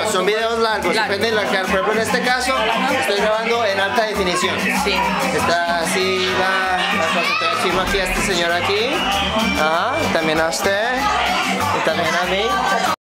Ah, son videos largos, depende de la que, por ejemplo en este caso estoy grabando en alta definición. Sí. Está así la, la cosa, entonces firmo aquí a este señor aquí, Ajá, y también a usted, y también a mí.